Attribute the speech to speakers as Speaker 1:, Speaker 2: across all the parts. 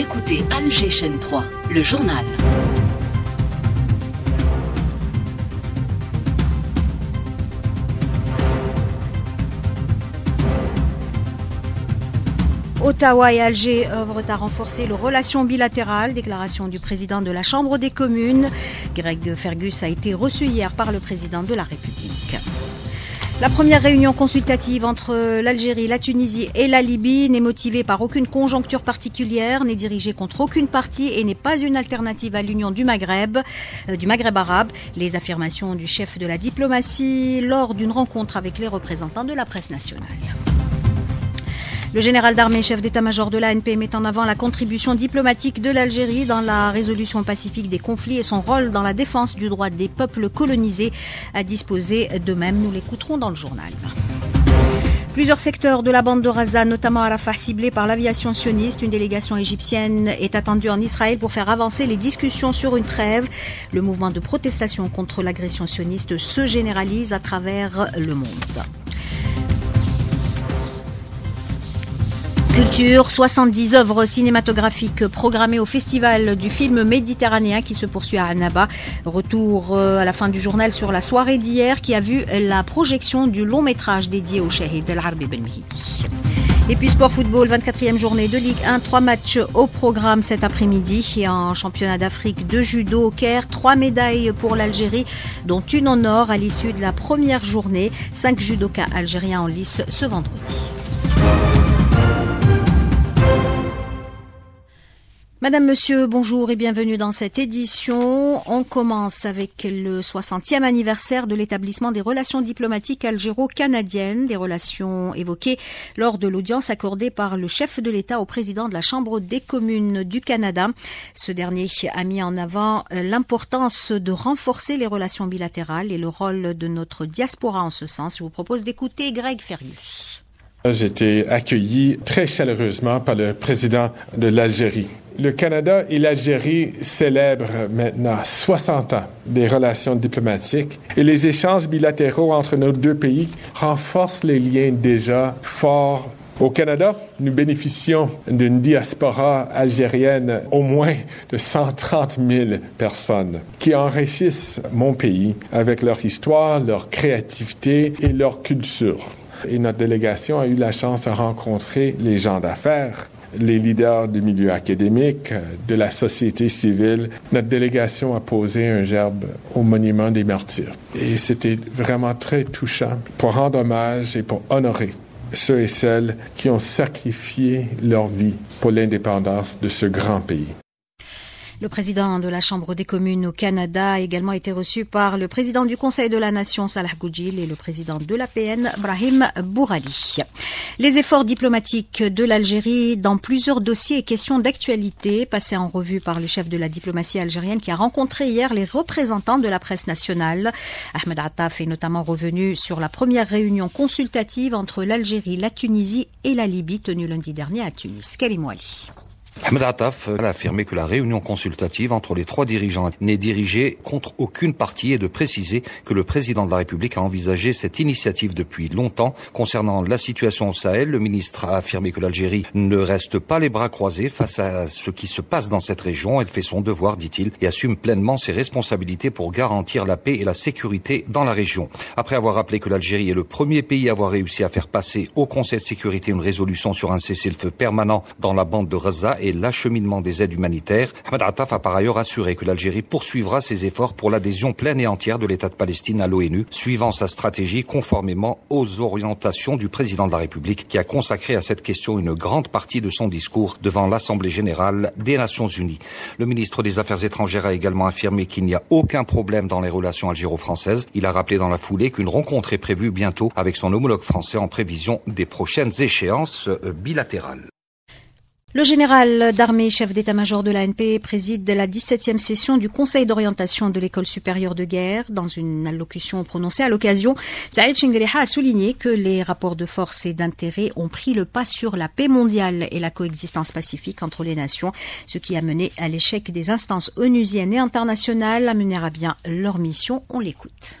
Speaker 1: Écoutez Alger Chaîne 3, le journal.
Speaker 2: Ottawa et Alger œuvrent à renforcer les relations bilatérales. Déclaration du président de la Chambre des communes. Greg Fergus a été reçu hier par le président de la République. La première réunion consultative entre l'Algérie, la Tunisie et la Libye n'est motivée par aucune conjoncture particulière, n'est dirigée contre aucune partie et n'est pas une alternative à l'union du Maghreb, euh, du Maghreb arabe. Les affirmations du chef de la diplomatie lors d'une rencontre avec les représentants de la presse nationale. Le général d'armée, chef d'état-major de l'ANP, met en avant la contribution diplomatique de l'Algérie dans la résolution pacifique des conflits et son rôle dans la défense du droit des peuples colonisés à disposer d'eux-mêmes. Nous l'écouterons dans le journal. Plusieurs secteurs de la bande de Raza, notamment à Rafah, ciblés par l'aviation sioniste. Une délégation égyptienne est attendue en Israël pour faire avancer les discussions sur une trêve. Le mouvement de protestation contre l'agression sioniste se généralise à travers le monde. Culture, 70 œuvres cinématographiques programmées au Festival du film méditerranéen qui se poursuit à Annaba. Retour euh, à la fin du journal sur la soirée d'hier qui a vu la projection du long métrage dédié au Shahid El Harbi Ben. Et puis sport football, 24e journée de Ligue 1, trois matchs au programme cet après-midi. Et en championnat d'Afrique de judo au Caire, trois médailles pour l'Algérie, dont une en or à l'issue de la première journée. Cinq judokas algériens en lice ce vendredi. Madame, Monsieur, bonjour et bienvenue dans cette édition. On commence avec le 60e anniversaire de l'établissement des relations diplomatiques algéro-canadiennes, des relations évoquées lors de l'audience accordée par le chef de l'État au président de la Chambre des communes du Canada. Ce dernier a mis en avant l'importance de renforcer les relations bilatérales et le rôle de notre diaspora en ce sens. Je vous propose d'écouter Greg Fergus.
Speaker 3: J'ai été accueilli très chaleureusement par le président de l'Algérie. Le Canada et l'Algérie célèbrent maintenant 60 ans des relations diplomatiques et les échanges bilatéraux entre nos deux pays renforcent les liens déjà forts au Canada, nous bénéficions d'une diaspora algérienne au moins de 130 000 personnes qui enrichissent mon pays avec leur histoire, leur créativité et leur culture. Et notre délégation a eu la chance de rencontrer les gens d'affaires, les leaders du milieu académique, de la société civile. Notre délégation a posé un gerbe au monument des martyrs. Et c'était vraiment très touchant pour rendre hommage et pour honorer ceux et celles qui ont sacrifié leur vie pour l'indépendance de ce grand pays.
Speaker 2: Le président de la Chambre des communes au Canada a également été reçu par le président du Conseil de la Nation, Salah Goudjil, et le président de l'APN, Brahim Bourali. Les efforts diplomatiques de l'Algérie dans plusieurs dossiers et questions d'actualité passés en revue par le chef de la diplomatie algérienne qui a rencontré hier les représentants de la presse nationale. Ahmed Attaf est notamment revenu sur la première réunion consultative entre l'Algérie, la Tunisie et la Libye tenue lundi dernier à Tunis. Karim.
Speaker 4: Ahmed Attaf a affirmé que la réunion consultative entre les trois dirigeants n'est dirigée contre aucune partie et de préciser que le président de la République a envisagé cette initiative depuis longtemps. Concernant la situation au Sahel, le ministre a affirmé que l'Algérie ne reste pas les bras croisés face à ce qui se passe dans cette région. Elle fait son devoir, dit-il, et assume pleinement ses responsabilités pour garantir la paix et la sécurité dans la région. Après avoir rappelé que l'Algérie est le premier pays à avoir réussi à faire passer au Conseil de sécurité une résolution sur un cessez-le-feu permanent dans la bande de Gaza et l'acheminement des aides humanitaires. Ahmed Attaf a par ailleurs assuré que l'Algérie poursuivra ses efforts pour l'adhésion pleine et entière de l'État de Palestine à l'ONU, suivant sa stratégie conformément aux orientations du président de la République, qui a consacré à cette question une grande partie de son discours devant l'Assemblée générale des Nations unies. Le ministre des Affaires étrangères a également affirmé qu'il n'y a aucun problème dans les relations algéro-françaises. Il a rappelé dans la foulée qu'une rencontre est prévue bientôt avec son homologue français en prévision des prochaines échéances bilatérales.
Speaker 2: Le général d'armée, chef d'état-major de l'ANP, préside la 17e session du Conseil d'orientation de l'École supérieure de guerre. Dans une allocution prononcée à l'occasion, Saïd Chingriha a souligné que les rapports de force et d'intérêt ont pris le pas sur la paix mondiale et la coexistence pacifique entre les nations, ce qui a mené à l'échec des instances onusiennes et internationales à mener à bien leur mission. On l'écoute.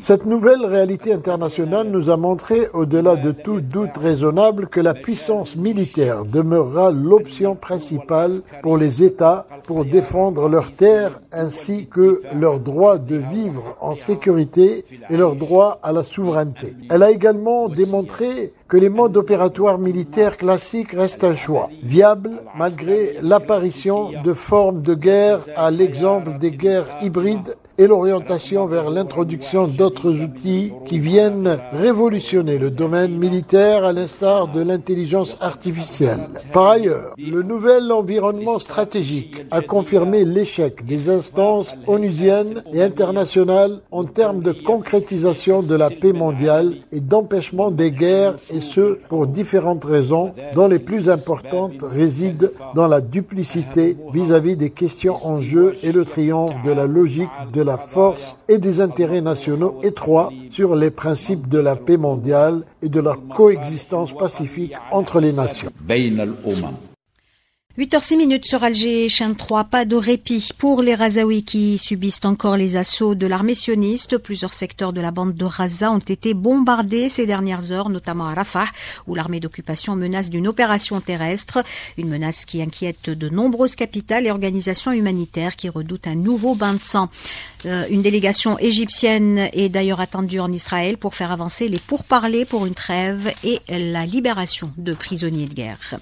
Speaker 5: Cette nouvelle réalité internationale nous a montré, au-delà de tout doute raisonnable, que la puissance militaire demeurera l'option principale pour les États pour défendre leurs terres ainsi que leur droit de vivre en sécurité et leur droit à la souveraineté. Elle a également démontré que les modes opératoires militaires classiques restent un choix, viable malgré l'apparition de formes de guerre à l'exemple des guerres hybrides et l'orientation vers l'introduction d'autres outils qui viennent révolutionner le domaine militaire à l'instar de l'intelligence artificielle. Par ailleurs, le nouvel environnement stratégique a confirmé l'échec des instances onusiennes et internationales en termes de concrétisation de la paix mondiale et d'empêchement des guerres, et ce pour différentes raisons, dont les plus importantes résident dans la duplicité vis-à-vis des questions en jeu et le triomphe de la logique de la force et des intérêts nationaux étroits sur les principes de la paix mondiale et de la coexistence pacifique entre les nations.
Speaker 2: 8h06 minutes sur Alger, chaîne 3, pas de répit pour les Razaouis qui subissent encore les assauts de l'armée sioniste. Plusieurs secteurs de la bande de Raza ont été bombardés ces dernières heures, notamment à Rafah, où l'armée d'occupation menace d'une opération terrestre, une menace qui inquiète de nombreuses capitales et organisations humanitaires qui redoutent un nouveau bain de sang. Euh, une délégation égyptienne est d'ailleurs attendue en Israël pour faire avancer les pourparlers pour une trêve et la libération de prisonniers de guerre.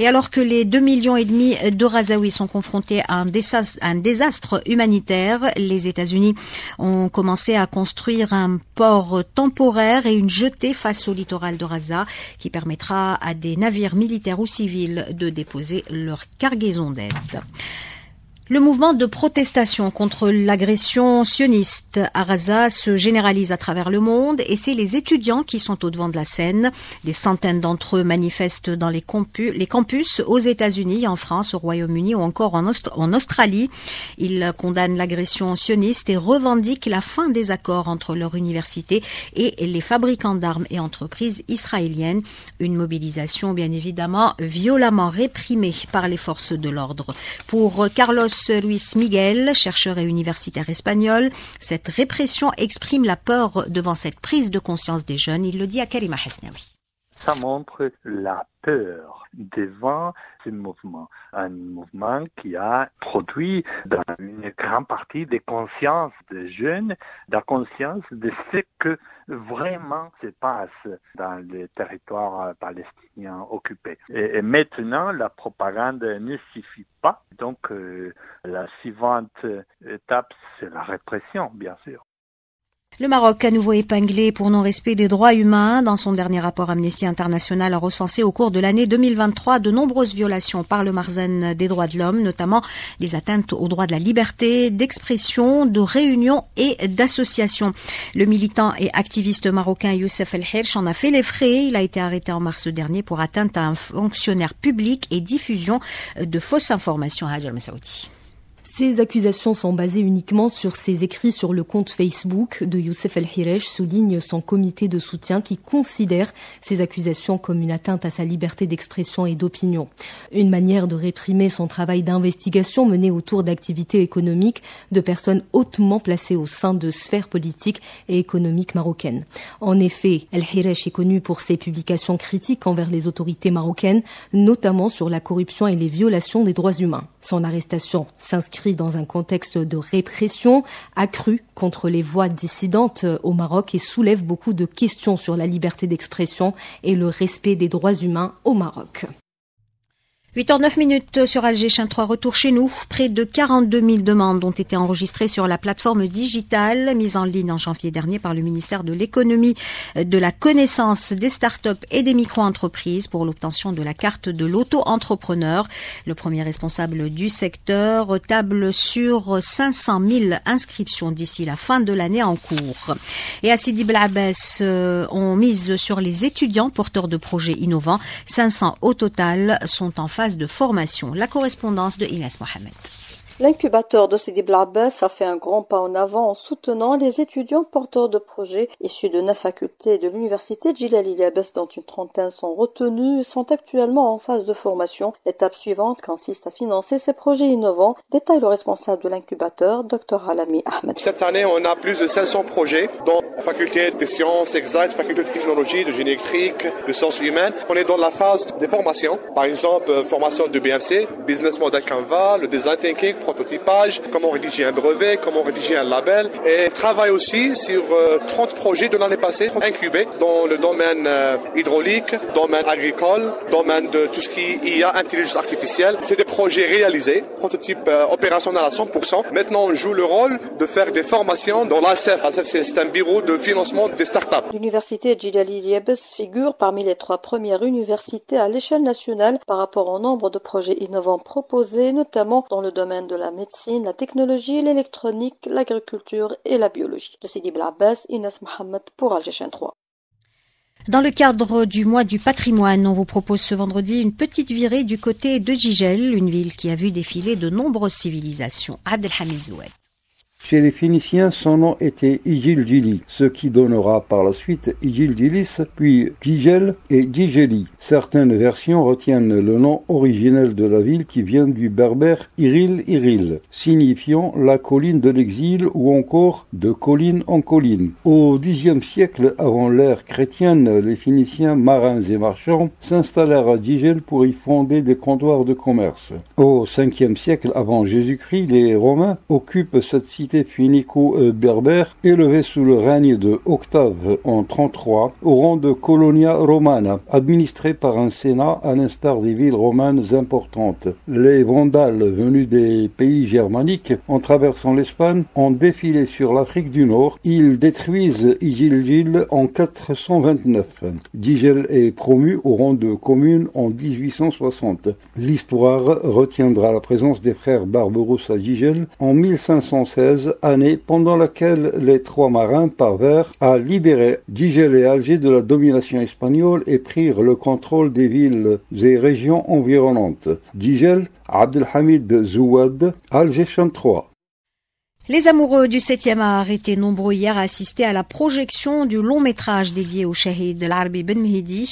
Speaker 2: Et alors que les 2 millions et demi de Razaouis sont confrontés à un désastre, humanitaire, les États-Unis ont commencé à construire un port temporaire et une jetée face au littoral de Raza qui permettra à des navires militaires ou civils de déposer leur cargaison d'aide. Le mouvement de protestation contre l'agression sioniste à Gaza se généralise à travers le monde et c'est les étudiants qui sont au devant de la scène. Des centaines d'entre eux manifestent dans les, campus, aux États-Unis, en France, au Royaume-Uni ou encore en, en Australie. Ils condamnent l'agression sioniste et revendiquent la fin des accords entre leur université et les fabricants d'armes et entreprises israéliennes. Une mobilisation bien évidemment violemment réprimée par les forces de l'ordre. Pour Carlos Luis Miguel, chercheur et universitaire espagnol, cette répression exprime la peur devant cette prise de conscience des jeunes. Il le dit à Karima Hasnaoui.
Speaker 6: Ça montre la peur devant ce mouvement. Un mouvement qui a produit dans une grande partie des consciences des jeunes, la conscience de ce que vraiment se passe dans les territoires palestiniens occupés. Et, maintenant, la propagande ne suffit pas. Donc, euh, la suivante étape, c'est la répression, bien sûr.
Speaker 2: Le Maroc, à nouveau épinglé pour non-respect des droits humains, dans son dernier rapport Amnesty International a recensé au cours de l'année 2023 de nombreuses violations par le Marzen des droits de l'homme, notamment des atteintes aux droits de la liberté, d'expression, de réunion et d'association. Le militant et activiste marocain Youssef El Hirsch en a fait les frais. Il a été arrêté en mars dernier pour atteinte à un fonctionnaire public et diffusion de fausses informations à Hajar
Speaker 7: ces accusations sont basées uniquement sur ses écrits sur le compte Facebook de Youssef El-Hiresh, souligne son comité de soutien qui considère ces accusations comme une atteinte à sa liberté d'expression et d'opinion. Une manière de réprimer son travail d'investigation mené autour d'activités économiques de personnes hautement placées au sein de sphères politiques et économiques marocaines. En effet, El-Hiresh est connu pour ses publications critiques envers les autorités marocaines, notamment sur la corruption et les violations des droits humains. Son arrestation s'inscrit dans un contexte de répression accrue contre les voix dissidentes au Maroc et soulève beaucoup de questions sur la liberté d'expression et le respect des droits humains au Maroc.
Speaker 2: 8h09 minutes sur Alger 3, retour chez nous. Près de 42 000 demandes ont été enregistrées sur la plateforme digitale mise en ligne en janvier dernier par le ministère de l'économie, de la connaissance des startups et des micro-entreprises pour l'obtention de la carte de l'auto-entrepreneur. Le premier responsable du secteur table sur 500 000 inscriptions d'ici la fin de l'année en cours. Et à Sidi Blabès, euh, on mise sur les étudiants porteurs de projets innovants. 500 au total sont en phase de formation. La correspondance de Inès Mohamed.
Speaker 8: L'incubateur de Sidi Blabès a fait un grand pas en avant en soutenant les étudiants porteurs de projets issus de neuf facultés de l'université de Gilali dont une trentaine sont retenus et sont actuellement en phase de formation. L'étape suivante consiste à financer ces projets innovants, détaille le responsable de l'incubateur, Dr Alami Ahmed.
Speaker 9: Cette année, on a plus de 500 projets dans la faculté des sciences exactes, faculté de technologie, de génie électrique, de sciences humaines. On est dans la phase des formations. Par exemple, euh, formation de BMC, Business Model Canva, le Design Thinking, prototypage, comment rédiger un brevet, comment rédiger un label. Et travaille aussi sur 30 euh, projets de l'année passée incubés dans le domaine euh, hydraulique, domaine agricole, domaine de tout ce qui y a intelligence artificielle. C'est des projets réalisés, prototype euh, opérationnel à 100%. Maintenant, on joue le rôle de faire des formations dans l'ACF. L'ACF, c'est un bureau de financement des startups.
Speaker 8: L'université Djidali Liebes figure parmi les trois premières universités à l'échelle nationale par rapport au nombre de projets innovants proposés, notamment dans le domaine de la médecine, la technologie, l'électronique, l'agriculture et la biologie. De Sidi Inès Mohamed pour Algéchien 3.
Speaker 2: Dans le cadre du mois du patrimoine, on vous propose ce vendredi une petite virée du côté de Gigel, une ville qui a vu défiler de nombreuses civilisations. Abdelhamid Zoued.
Speaker 10: Chez les Phéniciens, son nom était Igil ce qui donnera par la suite Igil puis Gigel et Gigeli. Certaines versions retiennent le nom originel de la ville qui vient du berbère Iril Iril, signifiant la colline de l'exil ou encore de colline en colline. Au Xe siècle avant l'ère chrétienne, les Phéniciens marins et marchands s'installèrent à Gigel pour y fonder des comptoirs de commerce. Au Ve siècle avant Jésus-Christ, les Romains occupent cette cité phénico-berbère élevé sous le règne de Octave en 33 au rang de colonia romana, administrée par un sénat à l'instar des villes romanes importantes. Les Vandales venus des pays germaniques en traversant l'Espagne ont défilé sur l'Afrique du Nord. Ils détruisent Igilgil en 429. Digel est promu au rang de commune en 1860. L'histoire retiendra la présence des frères Barberousse à Gigel en 1516 année pendant laquelle les trois marins parvinrent à libérer Gigel et Alger de la domination espagnole et prirent le contrôle des villes et régions environnantes. Gigel, Abdelhamid Zouad, Alger 3.
Speaker 2: Les amoureux du 7e art étaient nombreux hier à assister à la projection du long métrage dédié au shahid Larbi Ben Mehdi.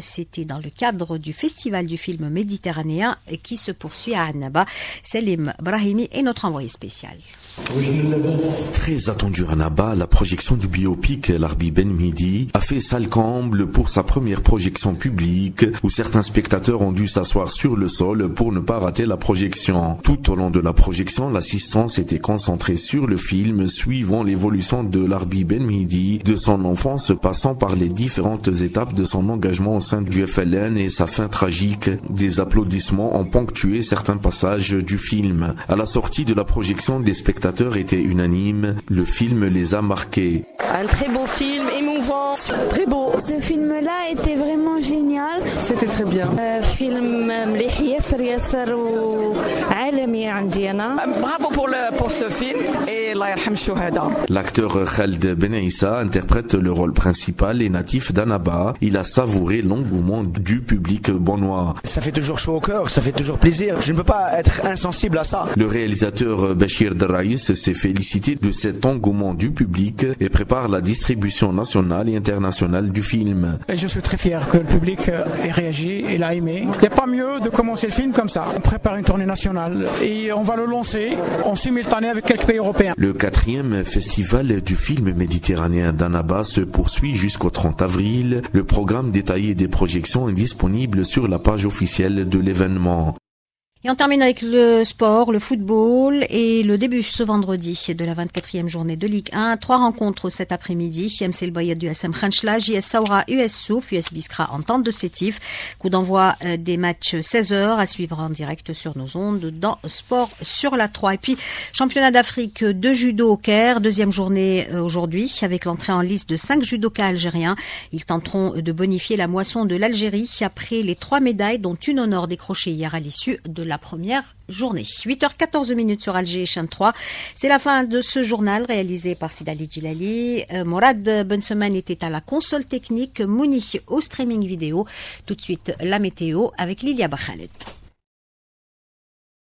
Speaker 2: C'était dans le cadre du festival du film méditerranéen qui se poursuit à Annaba. Selim Brahimi est notre envoyé spécial.
Speaker 11: Très attendu à Annaba, la projection du biopic Larbi Ben Mehdi a fait salle comble pour sa première projection publique où certains spectateurs ont dû s'asseoir sur le sol pour ne pas rater la projection. Tout au long de la projection, l'assistance était concentrée sur le film suivant l'évolution de Larbi Ben Mehdi, de son enfance passant par les différentes étapes de son engagement au sein du FLN et sa fin tragique. Des applaudissements ont ponctué certains passages du film. À la sortie de la projection, des spectateurs étaient unanimes. Le film les a marqués.
Speaker 12: Un très beau film, émouvant, très beau.
Speaker 13: Ce film-là était vraiment génial.
Speaker 12: C'était très bien.
Speaker 13: Euh, film
Speaker 12: Bravo pour, le, pour ce film et
Speaker 11: L'acteur Khaled Ben Issa interprète le rôle principal et natif d'Annaba. Il a savouré l'engouement du public bonnois.
Speaker 14: Ça fait toujours chaud au cœur, ça fait toujours plaisir. Je ne peux pas être insensible à ça.
Speaker 11: Le réalisateur Bachir Daraïs s'est félicité de cet engouement du public et prépare la distribution nationale et internationale du film.
Speaker 15: je suis très fier que le public ait réagi et l'a aimé. Il n'y a pas mieux de commencer le film comme ça. On prépare une tournée nationale et on va le lancer en simultané avec quelques pays européens.
Speaker 11: Le quatrième festival du film méditerranéen d'Annaba se poursuit jusqu'au 30 avril. Le programme détaillé des projections est disponible sur la page officielle de l'événement.
Speaker 2: Et on termine avec le sport, le football et le début ce vendredi de la 24e journée de Ligue 1. Trois rencontres cet après-midi. MC El Bayad du SM Khanchla, JS Saoura, US Souf, US Biskra en tente de sétif. Coup d'envoi euh, des matchs 16h à suivre en direct sur nos ondes dans Sport sur la 3. Et puis, championnat d'Afrique de judo au Caire, deuxième journée euh, aujourd'hui avec l'entrée en liste de cinq judokas algériens. Ils tenteront de bonifier la moisson de l'Algérie après les trois médailles dont une honneur décrochée hier à l'issue de la première journée. 8h14 minutes sur Alger Chaîne 3. C'est la fin de ce journal réalisé par Sidali Djilali. Euh, Morad Benseman était à la console technique, Mouni au streaming vidéo. Tout de suite la météo avec Lilia Bachalet.